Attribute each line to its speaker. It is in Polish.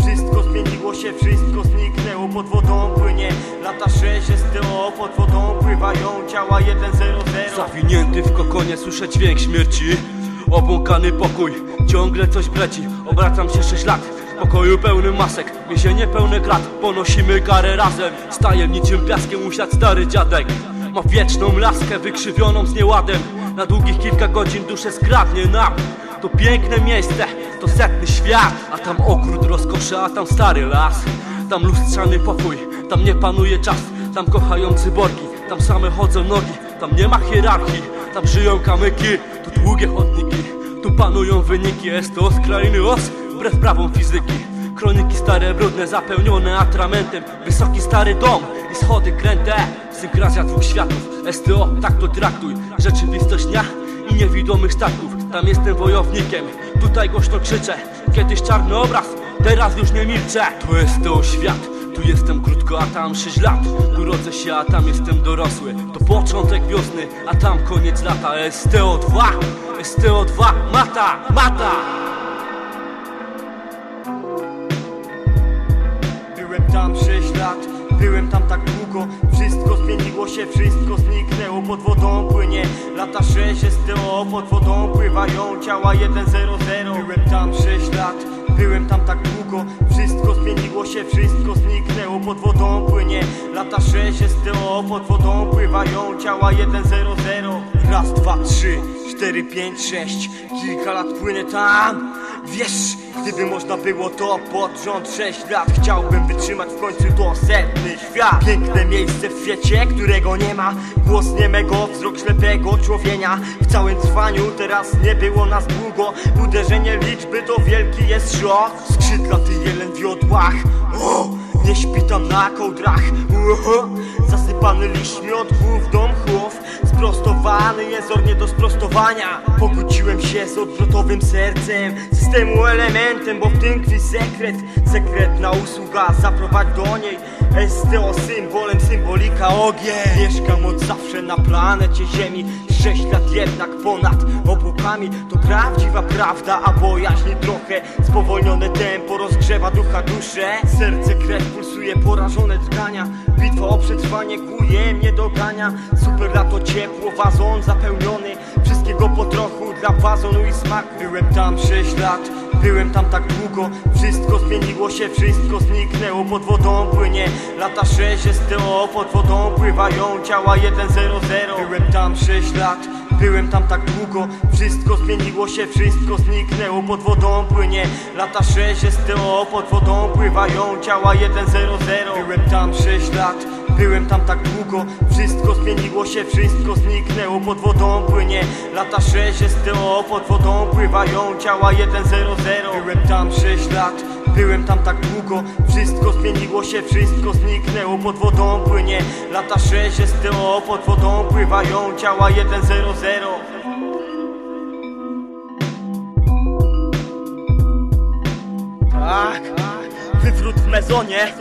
Speaker 1: Wszystko zmieniło się, wszystko zniknęło Pod wodą płynie. Lata 6 STO Pod wodą pływają ciała 1-0-0
Speaker 2: Zawinięty w kokonie słyszę dźwięk śmierci. Obłąkany pokój, ciągle coś breci Obracam się 6 lat, pokoju pełny masek. Więzienie pełne krat, ponosimy karę razem. Staje niczym piaskiem usiadł stary dziadek. Ma wieczną laskę wykrzywioną z nieładem. Na długich kilka godzin duszę skradnie nam To piękne miejsce, to setny świat A tam ogród rozkoszy, a tam stary las. Tam lustrzany pokój, tam nie panuje czas Tam kochający borgi, tam same chodzą nogi Tam nie ma hierarchii, tam żyją kamyki Tu długie chodniki, tu panują wyniki Jest to skrajny os, wbrew prawom fizyki. Kroniki stare, brudne, zapełnione atramentem Wysoki stary dom i schody kręte Synkrazja dwóch światów, STO, tak to traktuj Rzeczywistość dnia i niewidomych statków Tam jestem wojownikiem, tutaj głośno krzyczę. Kiedyś czarny obraz, teraz już nie milczę. To jest to świat, tu jestem krótko, a tam 6 lat. Tu rodzę się, a tam jestem dorosły. To początek wiosny, a tam koniec lata. STO2, STO2, mata, mata.
Speaker 1: Byłem tam 6 lat, byłem tam tak długo zmieniło się, wszystko zniknęło Pod wodą płynie. Lata 6 STO Pod wodą pływają ciała 1-0-0 Byłem tam 6 lat, byłem tam tak długo. Wszystko zmieniło się, wszystko zniknęło Pod wodą płynie. Lata 6 STO Pod wodą pływają ciała 1-0-0 Raz, dwa, trzy, cztery, pięć, sześć. Kilka lat płynę tam Wiesz, gdyby można było to pod rząd 6 lat Chciałbym wytrzymać w końcu to setny świat. Piękne miejsce w świecie, którego nie ma. Głos niemego, wzrok ślepego człowienia. W całym trwaniu teraz nie było nas długo. Uderzenie liczby to wielki jest szok. Skrzydlaty jeleń w jodłach. O, Nie śpi tam na kołdrach. Uho, Zasypany liśćmi od głów do mchów Sprostowany jezor nie do sprostowania. Pogodziłem się z odwrotowym sercem Systemu elementem, bo w tym tkwi sekret. Sekretna usługa, zaprowadź do niej. STO symbolem, symbolika ogień. Mieszkam od zawsze na planecie ziemi. Sześć lat jednak ponad obłokami To prawdziwa prawda, a bojaźni trochę. Spowolnione tempo rozgrzewa ducha duszę. Serce krew pulsuje, porażone drgania Bitwa o przetrwanie kuje mnie dogania Super lato ciepło, wazon zapełniony. Wszystkiego po trochu dla wazonu i smaku. Byłem tam 6 lat, byłem tam tak długo. Wszystko zmieniło się, wszystko zniknęło. Pod wodą płynie lata 6 STO Pod wodą pływają ciała 1-0-0 Byłem tam 6 lat Byłem tam tak długo, wszystko zmieniło się, wszystko zniknęło. Pod wodą płynie lata 6 STO Pod wodą pływają ciała 1-0-0 Byłem tam 6 lat, byłem tam tak długo Wszystko zmieniło się, wszystko zniknęło Pod wodą płynie. Lata 6 STO Pod wodą pływają ciała 1-0-0 Byłem tam 6 lat, byłem tam tak długo Wszystko zmieniło się, wszystko zniknęło Pod wodą płynie. Lata 6 STO Pod wodą pływają ciała 1-0-0 Tak, wywrót w mezonie